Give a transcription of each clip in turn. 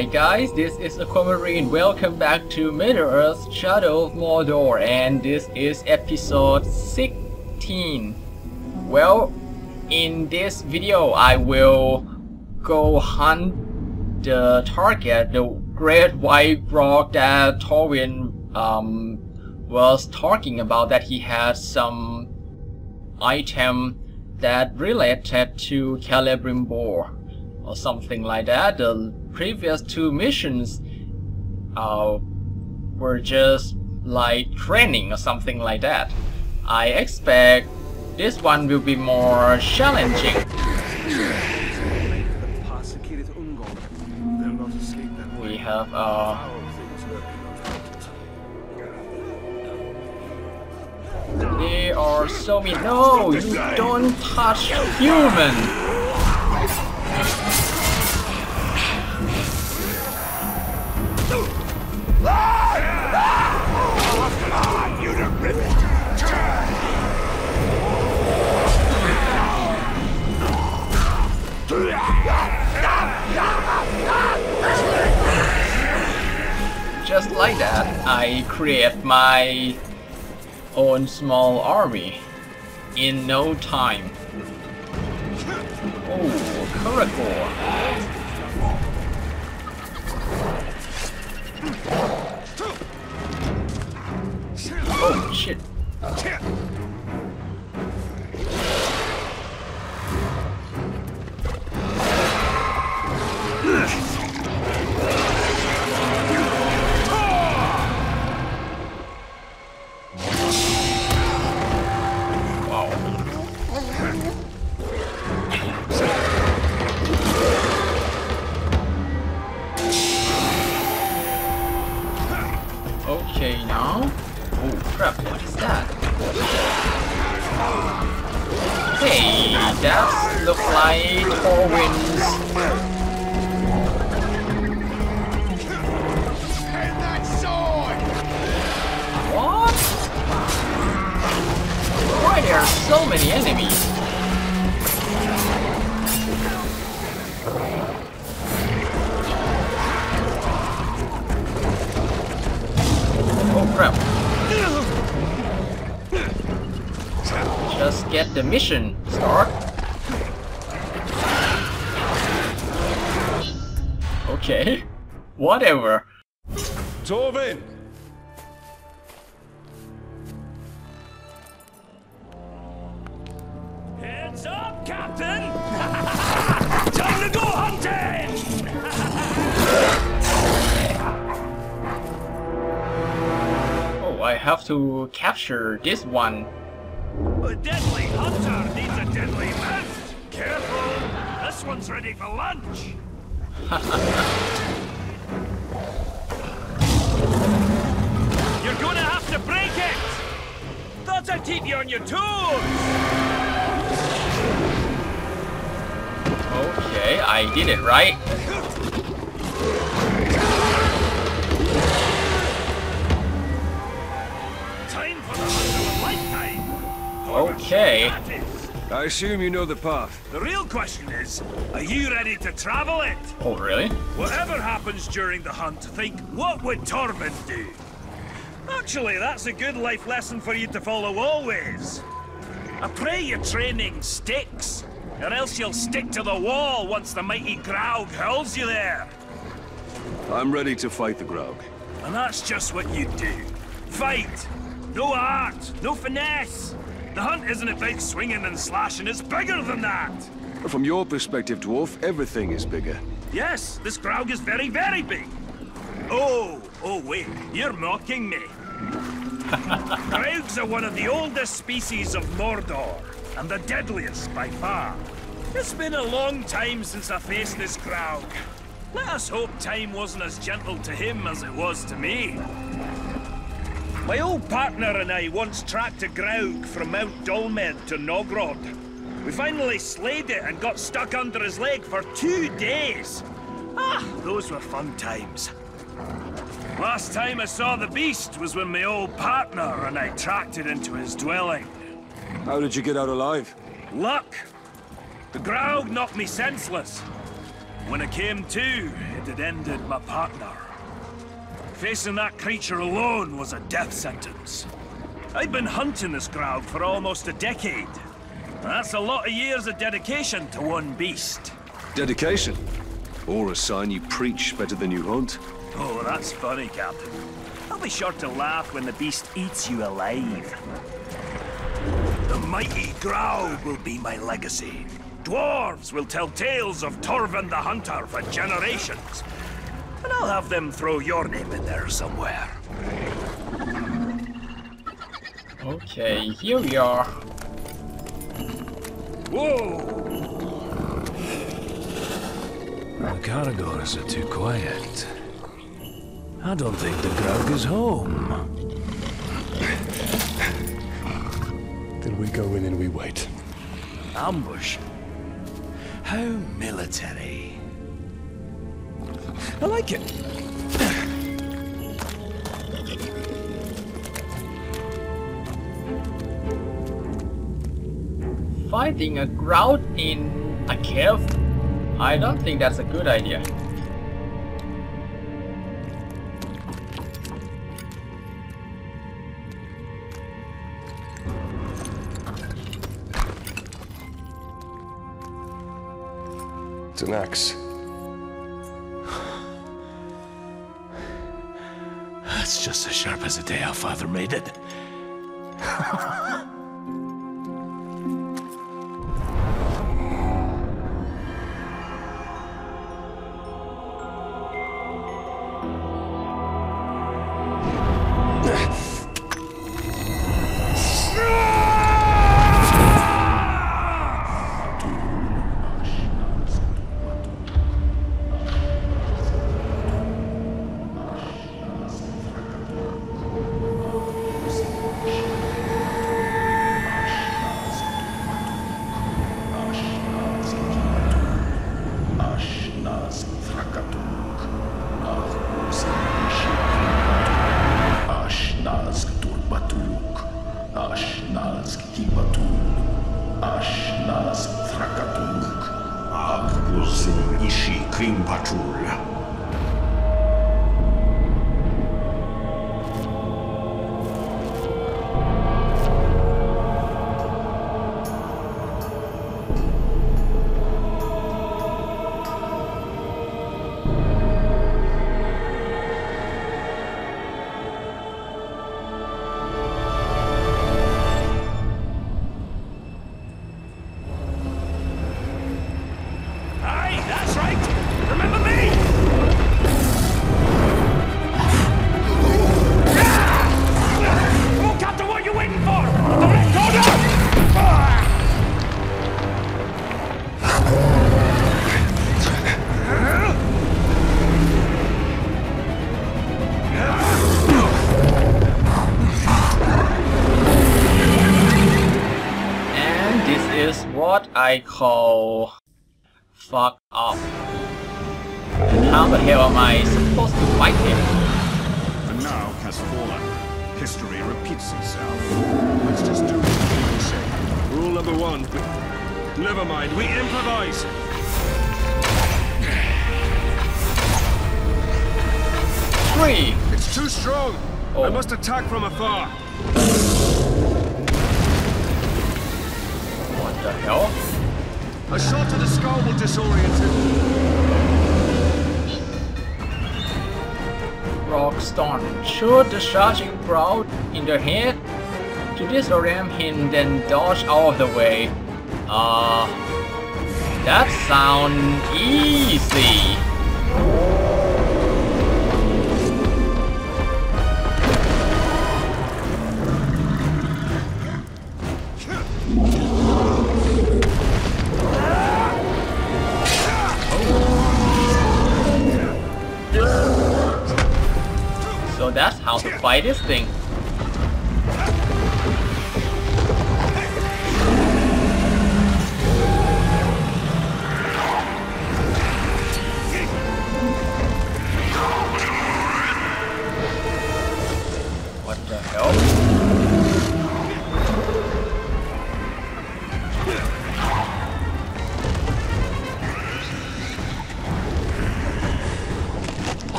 Hi guys, this is Aquamarine. Welcome back to Middle-earth Shadow of Mordor and this is episode 16. Well, in this video I will go hunt the target, the great white Graug that Torvin um, was talking about that he had some item that related to Celebrimbor or something like that. The previous two missions uh, were just like training or something like that. I expect this one will be more challenging. We have uh There are so many No, you don't touch human! Just like that, I create my own small army in no time. Oh, Caragor. Shit. The mission start. Okay. Whatever. Torvin! Heads up, Captain! Time to go hunting! Oh, I have to capture this one. A deadly hunter needs a deadly mount! Careful! This one's ready for lunch! You're gonna have to break it! Thought I'd keep you on your toes! Okay, I did it right. Okay. I assume you know the path. The real question is, are you ready to travel it? Oh, really? Whatever happens during the hunt, think, what would Torvin do? Actually, that's a good life lesson for you to follow always. I pray your training sticks, or else you'll stick to the wall once the mighty Graug hurls you there. I'm ready to fight the Graug. And that's just what you do. Fight! No art, no finesse. The hunt isn't about swinging and slashing, it's bigger than that. From your perspective, Dwarf, everything is bigger. Yes, this Graug is very, very big. Oh, oh wait, you're mocking me. Graugs are one of the oldest species of Mordor, and the deadliest by far. It's been a long time since I faced this Graug. Let us hope time wasn't as gentle to him as it was to me. My old partner and I once tracked a Graug from Mount Dolmed to Nogrod. We finally slayed it and got stuck under his leg for two days. Ah, those were fun times. Last time I saw the beast was when my old partner and I tracked it into his dwelling. How did you get out alive? Luck! The Graug knocked me senseless. When it came to, it had ended my partner. Facing that creature alone was a death sentence. I've been hunting this Graug for almost a decade. That's a lot of years of dedication to one beast. Dedication? Or a sign you preach better than you hunt? Oh, that's funny, Captain. I'll be sure to laugh when the beast eats you alive. The mighty Graug will be my legacy. Dwarves will tell tales of Torvin the Hunter for generations. And I'll have them throw your name in there somewhere. Okay, here we are. Whoa! The Caragors are too quiet. I don't think the Graug is home. Then we go in and we wait. Ambush. How military. I like it. Fighting a Graug in a cave? I don't think that's a good idea. It's an axe. As sharp as the day our father made it. What I call fuck up. How the hell am I supposed to fight him? The now has fallen. History repeats itself. Let's just do what we say. Rule number one. Never mind, we improvise. Three! It's too strong. Oh. I must attack from afar. The hell? A shot to the skull will disorient him. Rock Stone. Shoot the charging Graug in the head to disorient him, then dodge out of the way. Uh, that sound easy. So that's how to fight this thing.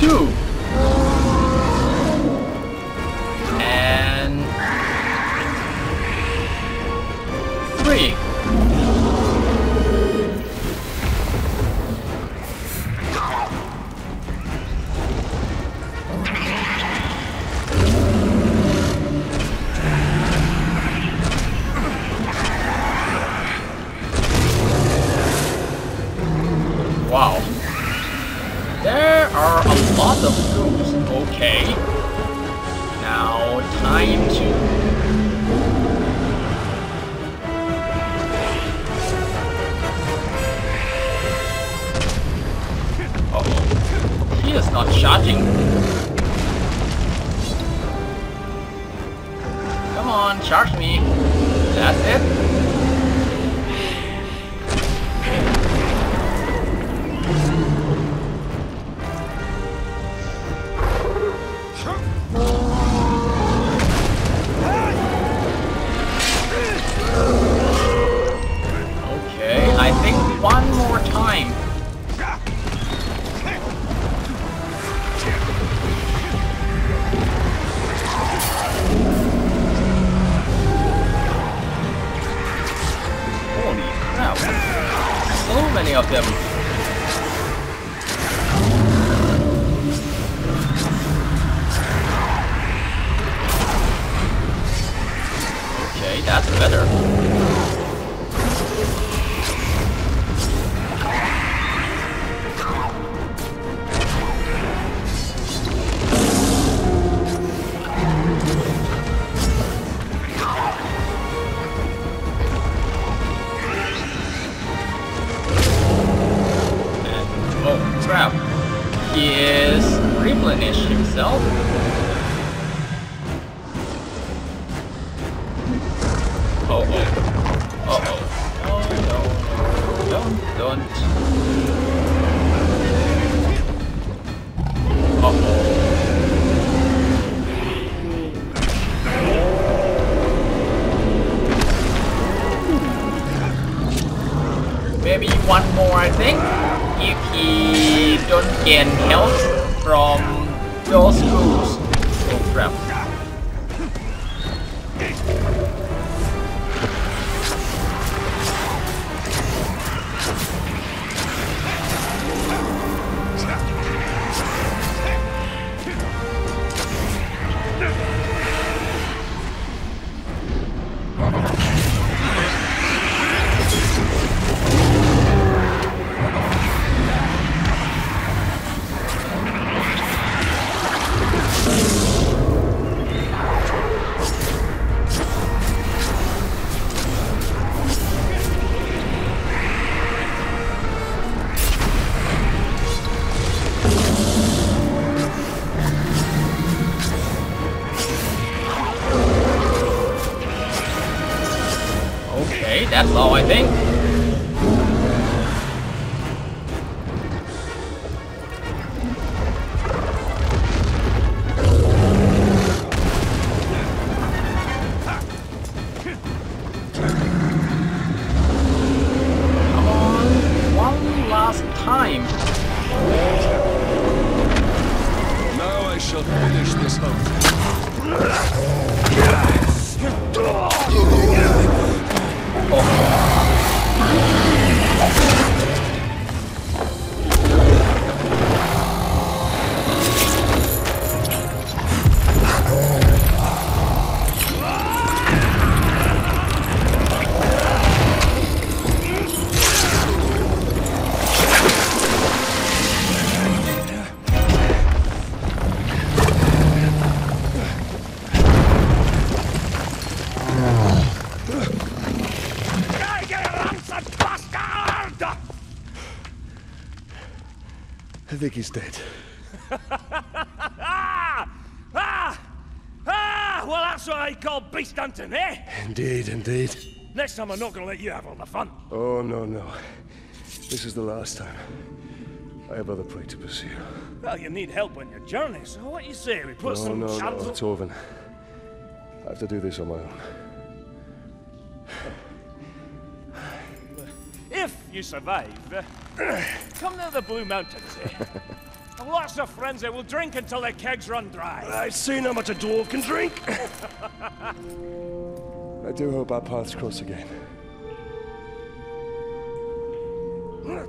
Two. Not charging. Come on, charge me. That's it. Crap. He is replenished himself. Oh oh. Uh oh. Oh no. Don't don't. Uh oh. Maybe one more, I think. If he don't gain health from those ghouls. Oh crap. That's what I call beast hunting, eh? Indeed, indeed. Next time I'm not gonna let you have all the fun. Oh, no, no. This is the last time. I have other prey to pursue. Well, you need help on your journey, so what do you say? We put No, some no, no, up- Torvin. I have to do this on my own. If you survive, uh, come to the Blue Mountains, eh? Lots of friends that will drink until their kegs run dry. I've seen how much a dwarf can drink. I do hope our paths cross again. Right.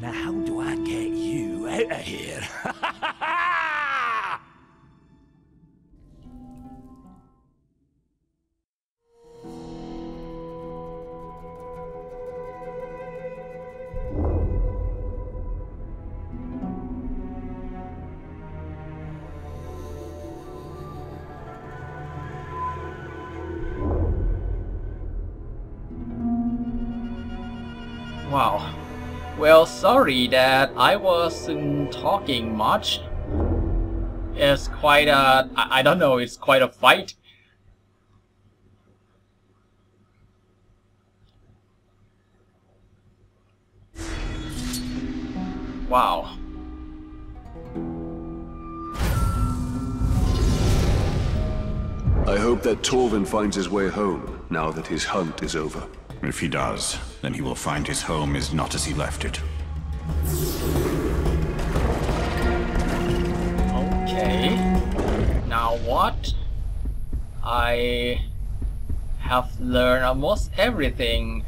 Now how do I get you out of here? sorry that I wasn't talking much. It's quite a... I, I don't know, it's quite a fight. Wow. I hope that Torvin finds his way home, now that his hunt is over. If he does, then he will find his home is not as he left it. Okay. Now what? I have learned almost everything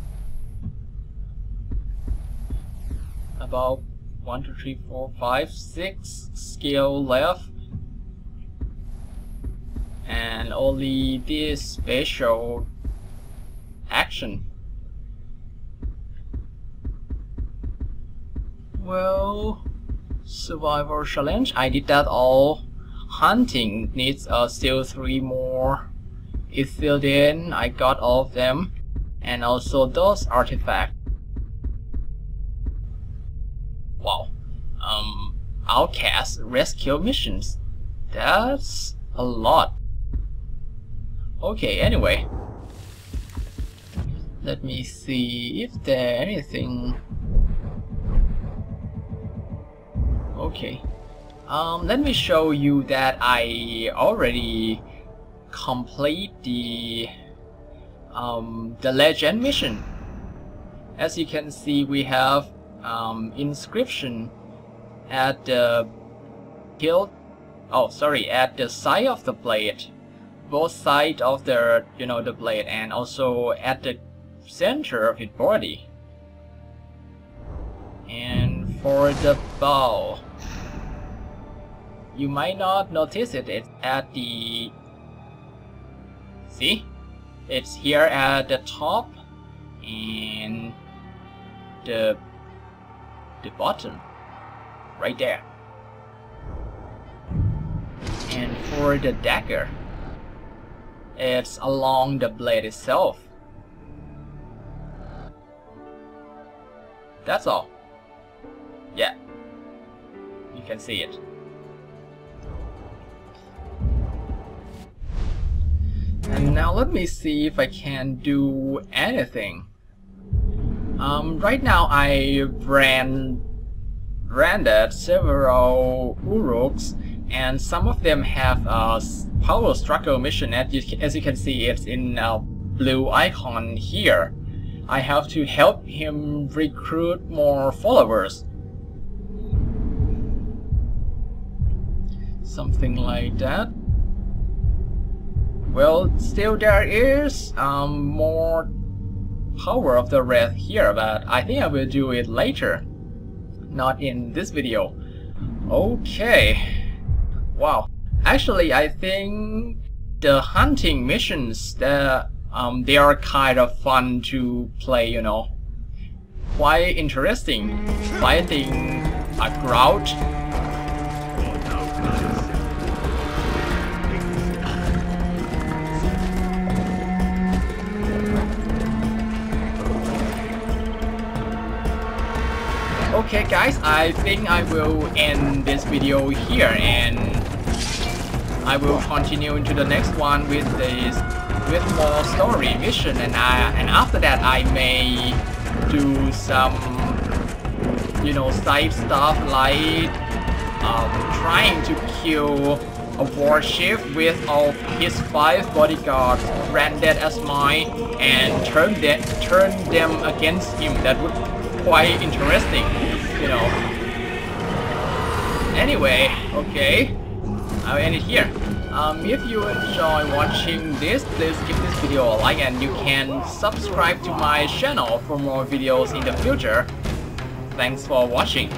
about one, two, three, four, five, six skill left. And only this special action. Well, survival challenge. I did that all. Hunting needs uh, still three more. Ithildin, I got all of them. And also those artifacts. Wow. Um, outcast rescue missions. That's a lot. Okay, anyway. Let me see if there anything Okay. Um, let me show you that I already complete the um, the legend mission. As you can see, we have um, inscription at the hilt. Oh, sorry, at the side of the blade, both side of the you know the blade, and also at the center of its body. And for the bow, you might not notice it. It's at the... See? It's here at the top and the the bottom right there. And for the dagger it's along the blade itself. That's all. Yeah. You can see it And now let me see if I can do anything. Um, right now I brand branded several Uruks and some of them have a power struggle mission as you, as you can see it's in a blue icon here. I have to help him recruit more followers. Something like that. Well, still there is um, more power of the red here, but I think I will do it later. Not in this video. Okay. Wow. Actually, I think the hunting missions, that um, they are kind of fun to play, you know. Quite interesting. Fighting a Graug Okay guys, I think I will end this video here and I will continue into the next one with this with more story mission and I and after that I may do some you know side stuff like um, trying to kill a warchief with all his five bodyguards branded as mine and turn them turn them against him. That would quite interesting, you know. Anyway, okay, I'll end it here. Um, if you enjoy watching this, please give this video a like and you can subscribe to my channel for more videos in the future. Thanks for watching.